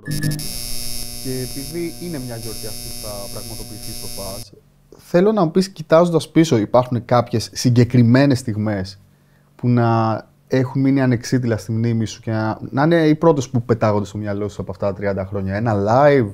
χρόνια και επειδή είναι μια γιορτή αυτή που θα πραγματοποιηθεί στο ΦΑΖ, θέλω να μου πεις, κοιτάζοντας πίσω, υπάρχουν κάποιες συγκεκριμένες στιγμές που να έχουν μείνει ανεξίτηλα στη μνήμη σου και να, να είναι οι πρώτες που πετάγονται στο μυαλό σου από αυτά τα 30 χρόνια. Ένα live,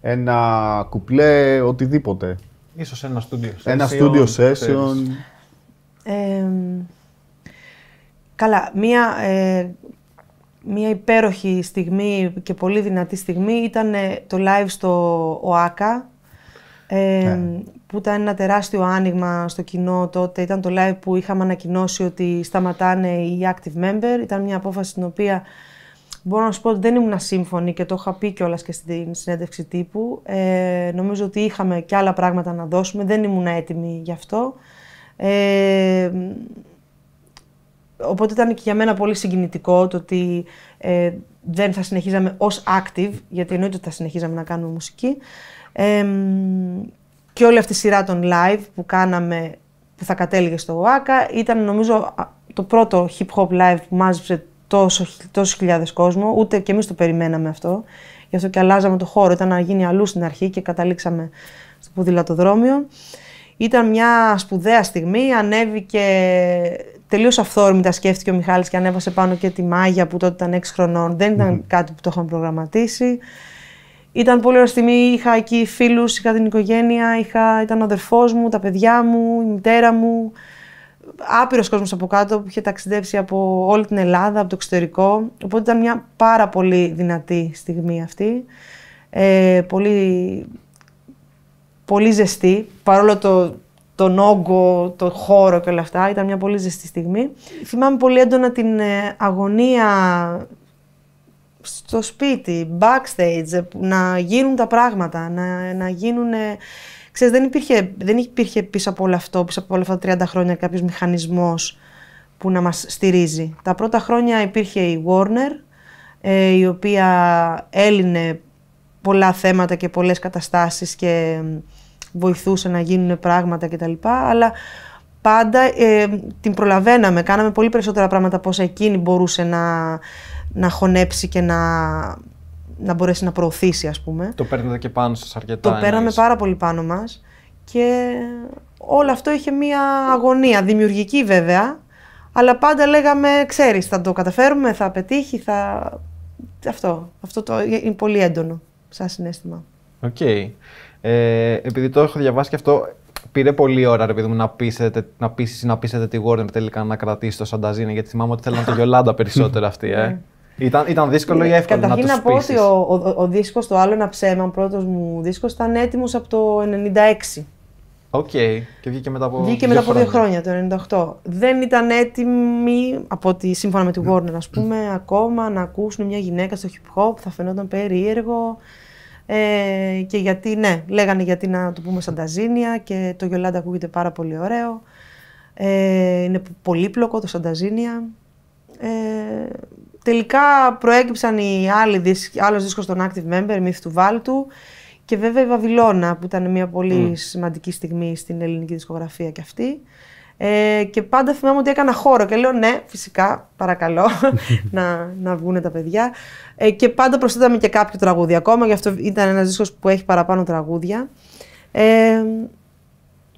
ένα κουπλέ, οτιδήποτε. Ίσως ένα studio session. Ένα studio session. ξέρεις. Ε, καλά, μία, ε, μία υπέροχη στιγμή και πολύ δυνατή στιγμή ήταν ε, το live στο ΟΑΚΑ, ε, Ναι. που ήταν ένα τεράστιο άνοιγμα στο κοινό τότε. Ήταν το live που είχαμε ανακοινώσει ότι σταματάνε οι active member. Ήταν μια απόφαση την οποία μπορώ να σου πω ότι δεν ήμουν σύμφωνη και το είχα πει κιόλας και στην συνέντευξη τύπου. Ε, νομίζω ότι είχαμε και άλλα πράγματα να δώσουμε. Δεν ήμουν έτοιμη γι' αυτό. Ε, οπότε ήταν και για μένα πολύ συγκινητικό το ότι ε, δεν θα συνεχίζαμε ως active, γιατί εννοείται ότι θα συνεχίζαμε να κάνουμε μουσική. Ε, και όλη αυτή η σειρά των live που κάναμε, που θα κατέληγε στο ΟΑΚΑ, ήταν νομίζω α, το πρώτο hip hop live που μάζεψε τόσο, τόσους χιλιάδες κόσμο, ούτε και εμείς το περιμέναμε αυτό. Γι' αυτό και αλλάζαμε το χώρο, ήταν να γίνει αλλού στην αρχή και καταλήξαμε στο ποδηλατοδρόμιο. Ήταν μια σπουδαία στιγμή, ανέβηκε τελείως αυθόρμητα σκέφτηκε ο Μιχάλης και ανέβασε πάνω και τη Μάγια που τότε ήταν 6 χρονών. Δεν ήταν κάτι που το είχαμε προγραμματίσει. Ήταν πολύ ωραία στιγμή, είχα εκεί φίλους, είχα την οικογένεια, είχα, ήταν ο αδερφός μου, τα παιδιά μου, η μητέρα μου. Άπειρος κόσμος από κάτω που είχε ταξιδέψει από όλη την Ελλάδα, από το εξωτερικό. Οπότε ήταν μια πάρα πολύ δυνατή στιγμή αυτή. Ε, πολύ πολύ ζεστή, παρόλο το, τον όγκο, το χώρο και όλα αυτά. Ήταν μια πολύ ζεστή στιγμή. Θυμάμαι πολύ έντονα την ε, αγωνία στο σπίτι, backstage, ε, που να γίνουν τα πράγματα, να, να γίνουν... ε, Ξέρεις, δεν υπήρχε, δεν υπήρχε πίσω από όλο αυτό, πίσω από όλα αυτά τα 30 χρόνια κάποιος μηχανισμός που να μας στηρίζει. Τα πρώτα χρόνια υπήρχε η Warner, ε, η οποία έλυνε πολλά θέματα και πολλές καταστάσεις και μ, βοηθούσε να γίνουν πράγματα κτλ. Αλλά πάντα ε, την προλαβαίναμε, κάναμε πολύ περισσότερα πράγματα από όσα εκείνη μπορούσε να, να χωνέψει και να, να μπορέσει να προωθήσει ας πούμε. Το παίρνετε και πάνω σας αρκετά. Το πέραμε εννοείς. πάρα πολύ πάνω μας και όλο αυτό είχε μία αγωνία, δημιουργική βέβαια, αλλά πάντα λέγαμε, ξέρεις, θα το καταφέρουμε, θα πετύχει, θα... Αυτό, αυτό το, είναι πολύ έντονο σαν συναίσθημα. Οκ. Ε, επειδή το έχω διαβάσει και αυτό, πήρε πολλή ώρα ρε παιδί μου να πείσετε, να πείσεις, να πείσετε τη Warner τελικά να κρατήσει το Sadahzinia, γιατί θυμάμαι ότι θέλανε το Γιολάντα περισσότερο αυτή, ε. ήταν, ήταν δύσκολο ή εύκολο να Ναι. Καταρχήν τους να πω ότι πείσεις. ο, ο, ο δίσκος, το άλλο ένα ψέμα, ο πρώτος μου δίσκος, ήταν έτοιμος από το 96. Οκ. Και βγήκε μετά από Βγήκε μετά από δύο χρόνια, το 98. Δεν ήταν έτοιμοι, από ότι σύμφωνα με τη Warner, ας πούμε, ακόμα να ακούσουν μια γυναίκα στο hip hop, θα φαινόταν περίεργο. Ε, και γιατί, ναι, λέγανε γιατί να το πούμε Sadahzinia και το Γιολάντα ακούγεται πάρα πολύ ωραίο. Ε, είναι πολύπλοκο το Sadahzinia. Ε, τελικά προέκυψαν οι άλλοι δίσκοι, άλλος δίσκος των Active Member, οι Μύθοι του Βάλτου και βέβαια η Βαβυλώνα που ήταν μια πολύ σημαντική στιγμή στην ελληνική δισκογραφία και αυτή. Ε, και πάντα θυμάμαι ότι έκανα χώρο και λέω ναι, φυσικά, παρακαλώ, να, να βγουν τα παιδιά. Ε, και πάντα προσθέταμε και κάποιο τραγούδι ακόμα, γι' αυτό ήταν ένας δίσκος που έχει παραπάνω τραγούδια. Ε,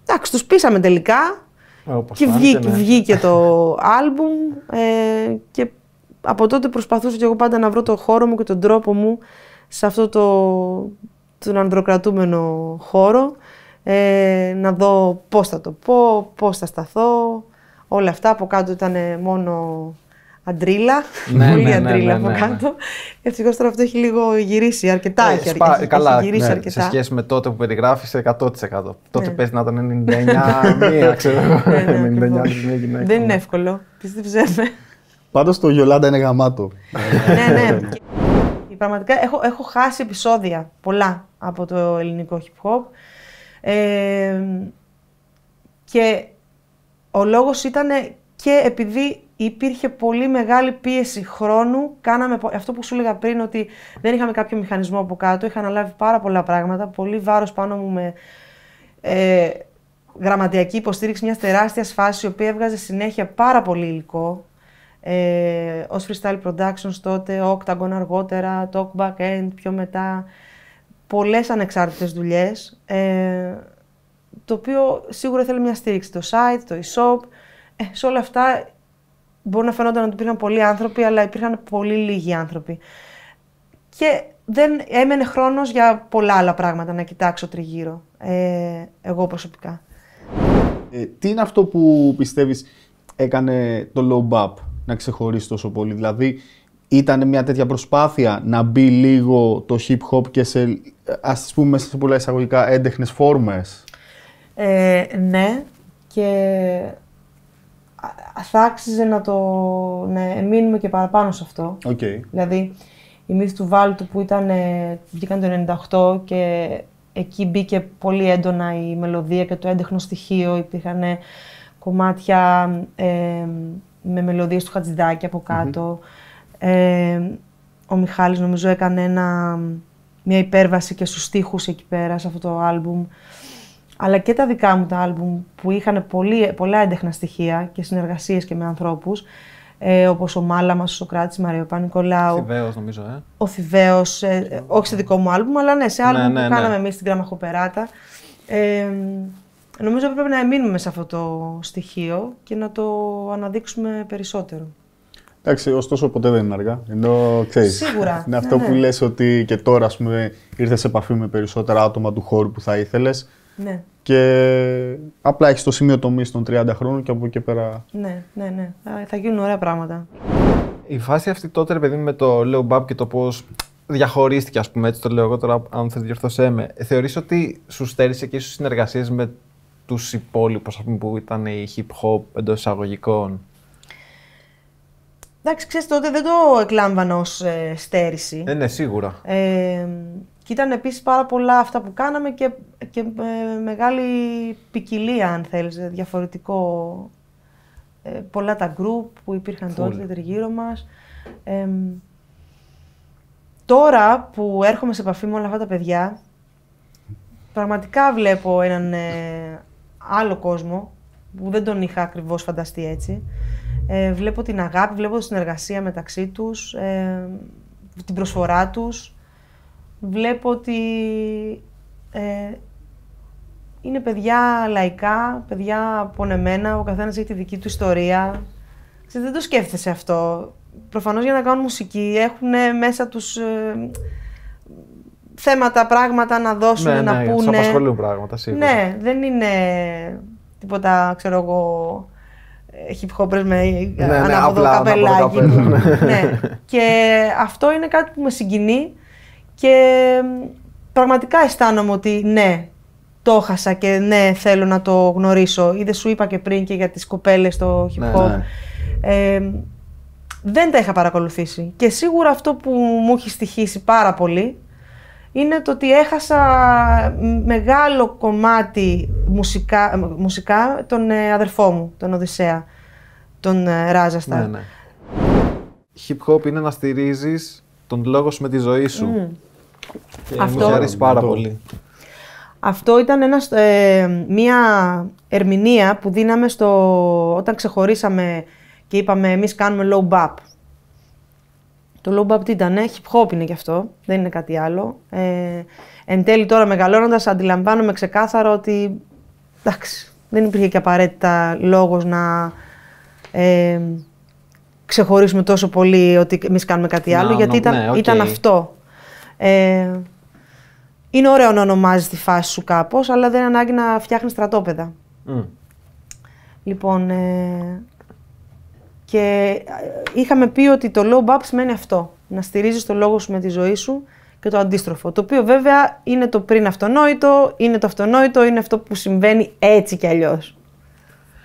εντάξει, τους πείσαμε τελικά Όπως και φάνηκε, βγήκε, ναι. βγήκε το άλμπουμ ε, και από τότε προσπαθούσα και εγώ πάντα να βρω το χώρο μου και τον τρόπο μου σε αυτό το, τον ανδροκρατούμενο χώρο ε, να δω πώς θα το πω, πώς θα σταθώ όλα αυτά από κάτω ήταν μόνο αντρίλα, Ναι, πολύ ναι, ναι, αντρίλα ναι, από ναι, κάτω Ευτυχώς τώρα αυτό έχει λίγο γυρίσει αρκετά, Ε, έχει, σπα- έχει, καλά, έχει γυρίσει ναι, αρκετά σε σχέση με τότε που περιγράφεις 100%. Τότε Ναι. παίζει να ήταν 99 μία, ξέρω εγώ. Ναι, ναι, 99 ακριβώς. άλλης μία γυναίκα. Δεν είναι ναι. εύκολο, πίστεψέ με. Πάντως το Γιολάντα είναι γαμάτο. ναι, ναι. Και Πραγματικά έχω, έχω χάσει επεισόδια πολλά από το ελληνικό hip hop. Ε, και ο λόγος ήταν και επειδή υπήρχε πολύ μεγάλη πίεση χρόνου, κάναμε πο- αυτό που σου έλεγα πριν, ότι δεν είχαμε κάποιο μηχανισμό από κάτω, είχα αναλάβει πάρα πολλά πράγματα, πολύ βάρος πάνω μου με ε, γραμματιακή υποστήριξη μιας τεράστιας φάσης, η οποία έβγαζε συνέχεια πάρα πολύ υλικό. ε, ως Freestyle Productions τότε, Octagon αργότερα, Talk Back End πιο μετά. Πολλές ανεξάρτητες δουλειές, ε, το οποίο σίγουρα θέλει μια στήριξη. Το site, το e-shop, ε, σε όλα αυτά μπορεί να φαινόταν ότι υπήρχαν πολλοί άνθρωποι, αλλά υπήρχαν πολύ λίγοι άνθρωποι. Και δεν έμενε χρόνος για πολλά άλλα πράγματα να κοιτάξω τριγύρω, ε, εγώ προσωπικά. Ε, τι είναι αυτό που πιστεύεις έκανε το low bap να ξεχωρίσει τόσο πολύ, δηλαδή ήταν μια τέτοια προσπάθεια να μπει λίγο το hip hop και σε, ας πούμε, σε πολλά εισαγωγικά έντεχνες φόρμες; Ε, ναι, και θα άξιζε να το να μείνουμε και παραπάνω σε αυτό. Okay. Δηλαδή, η μύθη του Βάλτου που ήταν, ε, βγήκαν το 98 και εκεί μπήκε πολύ έντονα η μελωδία και το έντεχνο στοιχείο. Υπήρχαν κομμάτια ε, με μελωδίες του Χατζηδάκη από Ε, ο Μιχάλης νομίζω έκανε ένα, μια υπέρβαση και στους στίχους εκεί πέρα σε αυτό το άλμπουμ. Αλλά και τα δικά μου τα άλμπουμ που είχαν πολύ, πολλά έντεχνα στοιχεία και συνεργασίες και με ανθρώπους ε, όπως ο Μάλαμας, ο Σοκράτης, Μαρία Πανικολάου. Ο Θηβαίος νομίζω, ε. Ο Θηβαίος, ε, όχι σε δικό μου άλμπουμ, αλλά ναι, σε άλμπουμ Ναι, που ναι, ναι. κάναμε εμείς στην Γραμμαχοπεράτα. Ε, νομίζω πρέπει να εμείνουμε σε αυτό το στοιχείο και να το αναδείξουμε περισσότερο. Εντάξει, ωστόσο ποτέ δεν είναι αργά. Ενώ ξέρεις, Σίγουρα, είναι αυτό ναι, που ναι. λες ότι και τώρα ας πούμε, ήρθες σε επαφή με περισσότερα άτομα του χώρου που θα ήθελες Ναι, και απλά έχεις το σημείο τομής των 30 χρόνων και από εκεί και πέρα ναι, ναι, ναι. Θα- Θα γίνουν ωραία πράγματα. Η φάση αυτή τότε, ρε παιδί μου, με το Leo Bab και το πώς διαχωρίστηκε, ας πούμε, έτσι το λέω εγώ τώρα, αν θες διορθώσέ με. Θεωρείς ότι σου στέρισε και ίσως συνεργασίες με τους υπόλοιπους, ας πούμε, που ήταν η hip hop εντός εισαγωγικών; Εντάξει, ξέρεις, τότε δεν το εκλάμβανα ως ε, στέρηση. Ε, ναι, σίγουρα. Ε, και ήταν επίσης πάρα πολλά αυτά που κάναμε και, και ε, μεγάλη ποικιλία, αν θέλεις, ε, διαφορετικό. Ε, πολλά τα group που υπήρχαν Full. τότε τριγύρω μας. Ε, τώρα που έρχομαι σε επαφή με όλα αυτά τα παιδιά, πραγματικά βλέπω έναν ε, άλλο κόσμο που δεν τον είχα ακριβώς φανταστεί έτσι. Ε, βλέπω την αγάπη, βλέπω τη συνεργασία μεταξύ τους, ε, την προσφορά τους. Βλέπω ότι ε, είναι παιδιά λαϊκά, παιδιά πονεμένα, ο καθένας έχει τη δική του ιστορία. Ξέρεις, δεν το σκέφτεσαι αυτό. Προφανώς για να κάνουν μουσική έχουν μέσα τους ε, θέματα, πράγματα να δώσουν, ναι, να ναι, τους πούνε. απασχολούν πράγματα, σίγουρα. Ναι, δεν είναι τίποτα, ξέρω εγώ, ε, hip hoppers με ναι, ανάποδο απλά καπελάκι. ανάποδο καπέλο, ναι. ναι. Και αυτό είναι κάτι που με συγκινεί και μ, πραγματικά αισθάνομαι ότι ναι, το έχασα και ναι, θέλω να το γνωρίσω. Είδε σου είπα και πριν και για τις κοπέλες στο hip Ναι, hop. ναι. Ε, δεν τα είχα παρακολουθήσει. Και σίγουρα αυτό που μου έχει στοιχήσει πάρα πολύ είναι το ότι έχασα μ, μεγάλο κομμάτι μουσικά, ε, μουσικά τον ε, αδερφό μου, τον Οδυσσέα, τον ε, Ράζασταρ. ναι, ναι. Hip hop είναι να στηρίζεις τον λόγος σου με τη ζωή σου. Και Αυτό- Μου αρέσει πάρα Αυτό. πολύ. Αυτό ήταν ένας, ε, μια ερμηνεία που δίναμε στο, όταν ξεχωρίσαμε και είπαμε εμείς κάνουμε low bap. Το low bap τι ήταν, hip hop είναι κι αυτό, δεν είναι κάτι άλλο. Ε, εν τέλει τώρα μεγαλώνοντας αντιλαμβάνομαι ξεκάθαρα ότι εντάξει, δεν υπήρχε και απαραίτητα λόγος να ε, ξεχωρίσουμε τόσο πολύ ότι εμείς κάνουμε κάτι Να, άλλο, γιατί νο- ήταν, ναι, οκ. ήταν αυτό. Ε, είναι ωραίο να ονομάζεις τη φάση σου κάπως, αλλά δεν είναι ανάγκη να φτιάχνεις στρατόπεδα. Μμ. Λοιπόν, ε, και ε, είχαμε πει ότι το low bap σημαίνει αυτό. Να στηρίζεις το λόγο σου με τη ζωή σου και το αντίστροφο. Το οποίο βέβαια είναι το πριν αυτονόητο, είναι το αυτονόητο, είναι αυτό που συμβαίνει έτσι κι αλλιώς.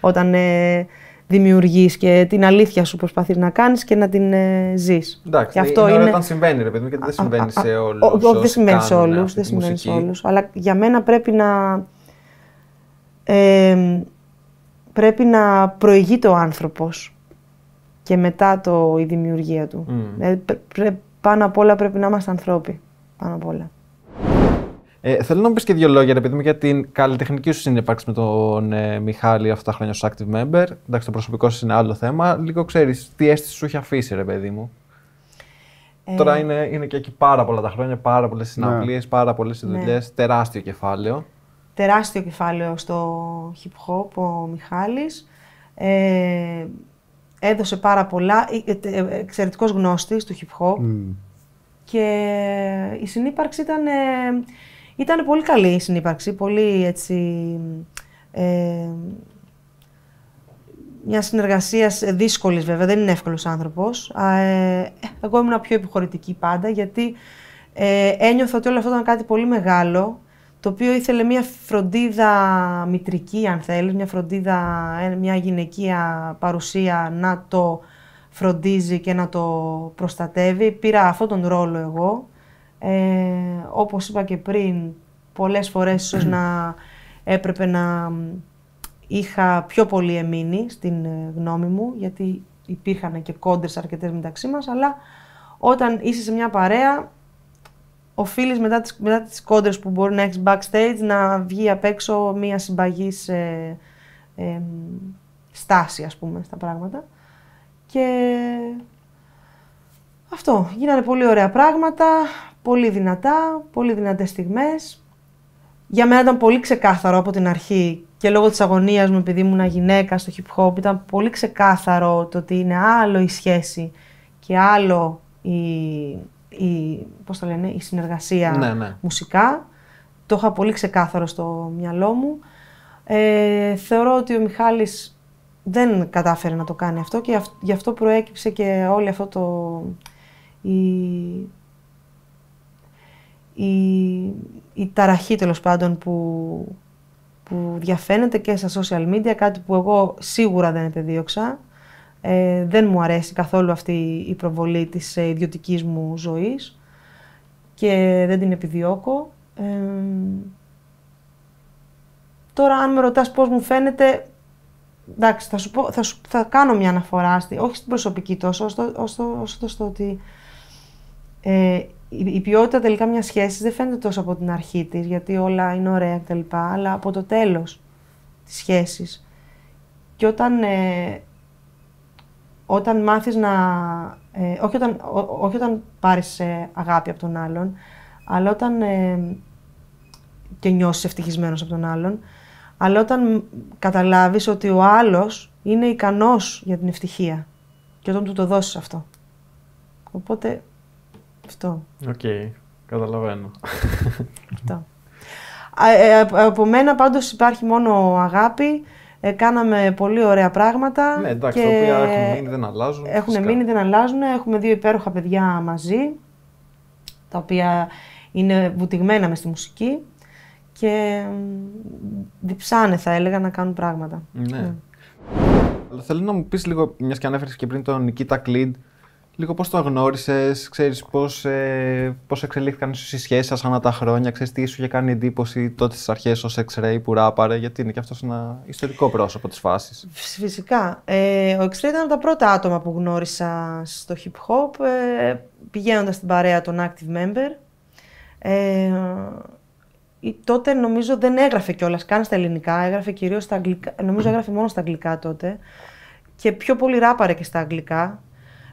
Όταν ε, δημιουργείς και την αλήθεια σου προσπαθείς να κάνεις και να την ε, ζεις. Εντάξει, Και αυτό είναι όταν συμβαίνει, ρε παιδί μου, γιατί δεν συμβαίνει Α, α, σε α, όλους. ό- Όχι, δεν συμβαίνει σε όλους, δεν συμβαίνει σε όλους. Αλλά για μένα πρέπει να... ε, πρέπει να προηγείται ο άνθρωπος και μετά το, η δημιουργία του. Μμ. Δηλαδή, πρέ- πρέ- πάνω απ' όλα πρέπει να είμαστε ανθρώποι. Πάνω απ' όλα. Ε, θέλω να μου πεις και δύο λόγια, επειδή για την καλλιτεχνική σου συνύπαρξη με τον ε, Μιχάλη αυτά τα χρόνια ως active member. Εντάξει, το προσωπικό σου είναι άλλο θέμα. Λίγο ξέρεις τι αίσθηση σου έχει αφήσει, ρε παιδί μου; Ε... Τώρα είναι, είναι και εκεί πάρα πολλά τα χρόνια, πάρα πολλές συναυλίες, ναι. πάρα πολλές δουλειές. Ναι. Τεράστιο κεφάλαιο. Τεράστιο κεφάλαιο στο hip hop ο Μιχάλης. Ε, έδωσε πάρα πολλά, ε, ε, εξαιρετικός γνώστης του hip hop και η συνύπαρξη ήταν, ήταν πολύ καλή η συνύπαρξη, πολύ έτσι, ε, μια συνεργασίας δύσκολης βέβαια, δεν είναι εύκολος άνθρωπος. Ε, εγώ ήμουν πιο επιχωρητική πάντα γιατί ε, ένιωθα ότι όλο αυτό ήταν κάτι πολύ μεγάλο το οποίο ήθελε μια φροντίδα μητρική, αν θέλεις, μια φροντίδα, μια γυναικεία παρουσία να το φροντίζει και να το προστατεύει. Πήρα αυτόν τον ρόλο εγώ. Ε, όπως είπα και πριν, πολλές φορές ίσως να έπρεπε να είχα πιο πολύ εμείνει στην ε, γνώμη μου, γιατί υπήρχαν και κόντρες αρκετές μεταξύ μας, αλλά όταν είσαι σε μια παρέα οφείλεις μετά τις, μετά τις κόντρες που μπορεί να έχεις backstage να βγει απ' έξω μία συμπαγής ε, ε, στάση, ας πούμε, στα πράγματα. Και αυτό, γίνανε πολύ ωραία πράγματα, πολύ δυνατά, πολύ δυνατές στιγμές. Για μένα ήταν πολύ ξεκάθαρο από την αρχή και λόγω της αγωνίας μου επειδή ήμουν γυναίκα στο hip hop ήταν πολύ ξεκάθαρο το ότι είναι άλλο η σχέση και άλλο η, η, πώς το λένε, η συνεργασία ναι, ναι. μουσικά. Το είχα πολύ ξεκάθαρο στο μυαλό μου. Ε, θεωρώ ότι ο Μιχάλης δεν κατάφερε να το κάνει αυτό και γι' αυτό προέκυψε και όλη αυτό το... Η, η, η ταραχή τέλος πάντων που, που διαφαίνεται και στα social media, κάτι που εγώ σίγουρα δεν επεδίωξα. Ε, δεν μου αρέσει καθόλου αυτή η προβολή της ε, ιδιωτικής μου ζωής και δεν την επιδιώκω. Ε, τώρα, αν με ρωτάς πώς μου φαίνεται, εντάξει, θα, σου πω, θα, σου, θα κάνω μια αναφορά, στη, όχι στην προσωπική τόσο, όσο, όσο, στο ότι ε, η, η, ποιότητα τελικά μιας σχέσης δεν φαίνεται τόσο από την αρχή της, γιατί όλα είναι ωραία κτλ, αλλά από το τέλος της σχέσης. Και όταν ε, όταν μάθεις να... Ε, όχι, όταν, όχι όταν πάρεις ε, αγάπη από τον άλλον, αλλά όταν... Ε, και νιώσεις ευτυχισμένος από τον άλλον, αλλά όταν καταλάβεις ότι ο άλλος είναι ικανός για την ευτυχία και όταν του το δώσεις αυτό. Οπότε, αυτό. OK, okay. καταλαβαίνω. Αυτό. Ε, από μένα πάντως υπάρχει μόνο αγάπη, ε, κάναμε πολύ ωραία πράγματα. Ναι, εντάξει, και τα οποία έχουν μείνει, δεν αλλάζουν. Έχουν φυσικά. μείνει, δεν αλλάζουν. Έχουμε δύο υπέροχα παιδιά μαζί, τα οποία είναι βουτηγμένα μες στη μουσική και διψάνε, θα έλεγα, να κάνουν πράγματα. Ναι. ναι. Θέλω να μου πεις λίγο, μιας και ανέφερες και πριν τον Νικήτα Κλίντ, λίγο πώς το γνώρισες, ξέρεις πώς, ε, πώς εξελίχθηκαν ίσως οι σχέσεις σας ανά τα χρόνια, ξέρεις τι σου είχε κάνει εντύπωση τότε στις αρχές ως X-Ray που ράπαρε, γιατί είναι και αυτός ένα ιστορικό πρόσωπο της φάσης. Φυσικά. Ε, ο X-Ray ήταν από τα πρώτα άτομα που γνώρισα στο hip hop, ε, πηγαίνοντας στην παρέα των active member. Ε, τότε νομίζω δεν έγραφε κιόλας καν στα ελληνικά, έγραφε κυρίως στα αγγλικά, νομίζω έγραφε μόνο στα αγγλικά τότε και πιο πολύ ράπαρε και στα αγγλικά.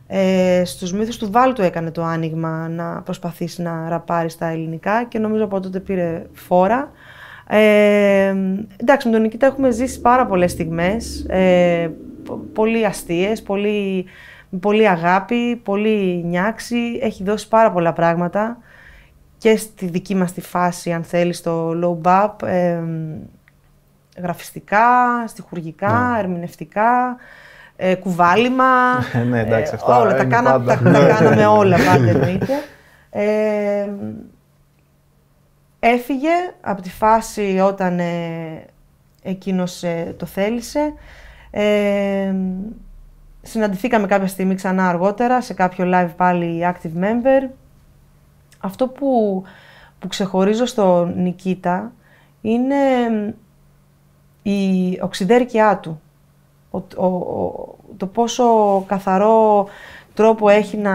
Ε, στους μύθους του Βάλτου έκανε το άνοιγμα να προσπαθήσει να ραπάρει στα ελληνικά και νομίζω από τότε πήρε φόρα. Ε, εντάξει, με τον Νικήτα έχουμε ζήσει πάρα πολλές στιγμές, ε, πολύ αστείες, πολύ, πολύ αγάπη, πολύ νιάξη, έχει δώσει πάρα πολλά πράγματα και στη δική μας τη φάση, αν θέλεις, στο low bap, ε, γραφιστικά, στιχουργικά, ναι. ερμηνευτικά ε, κουβάλιμα. ναι, εντάξει, ε, αυτά όλα, τα, κάνα, τα, τα κάναμε όλα πάντα εννοείται. Ε, έφυγε από τη φάση όταν ε, εκείνος ε, το θέλησε. Ε, συναντηθήκαμε κάποια στιγμή ξανά αργότερα σε κάποιο live πάλι active member. Αυτό που, που ξεχωρίζω στο Νικήτα είναι η οξυδέρκειά του το πόσο καθαρό τρόπο έχει να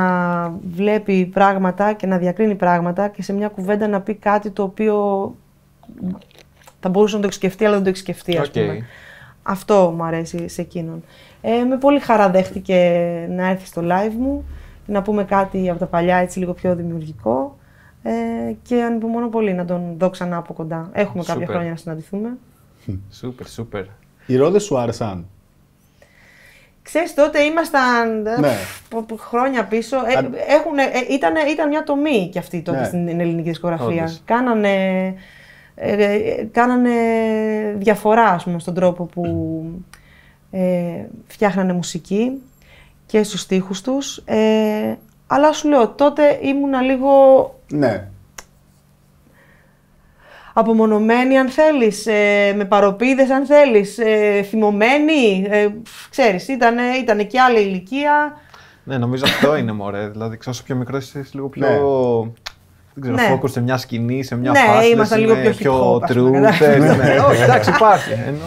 βλέπει πράγματα και να διακρίνει πράγματα και σε μια κουβέντα να πει κάτι το οποίο θα μπορούσε να το έχει σκεφτεί, αλλά δεν το έχει σκεφτεί, ας Οκ. πούμε. Αυτό μου αρέσει σε εκείνον. Ε, με πολύ χαρά δέχτηκε να έρθει στο live μου, να πούμε κάτι από τα παλιά, έτσι λίγο πιο δημιουργικό. Ε, και ανυπομονώ πολύ να τον δω ξανά από κοντά. Έχουμε κάποια Σούπερ. χρόνια να συναντηθούμε. Σούπερ, σούπερ. Οι ρόδες σου άρεσαν; Ξέρεις, τότε ήμασταν ε, Ναι. πο- πο- χρόνια πίσω. Ε, Αν- έχουνε, ε, ήταν, ήταν μια τομή κι αυτή τότε Ναι. στην ελληνική δισκογραφία. Όντως. Κάνανε, ε, ε, κάνανε διαφορά, ας πούμε, στον τρόπο που ε, φτιάχνανε μουσική και στους στίχους τους. Ε, αλλά σου λέω, τότε ήμουνα λίγο Ναι. Απομονωμένη αν θέλεις, ε, με παροπίδες αν θέλεις, ε, θυμωμένη, ε, ξέρεις, ήταν, ήτανε και άλλη ηλικία. Ναι, νομίζω αυτό είναι μωρέ. Δηλαδή, ξέρω, όσο πιο μικρό είσαι λίγο πιο. Ναι. Δεν ξέρω, Ναι. focus σε μια σκηνή, σε μια Ναι, φάση. ήμασταν λες, λίγο είμαι πιο hip hop, ας πούμε, true. κατάλαβες. θέλεις, ναι. Όχι, εντάξει, υπάρχει. Ενώ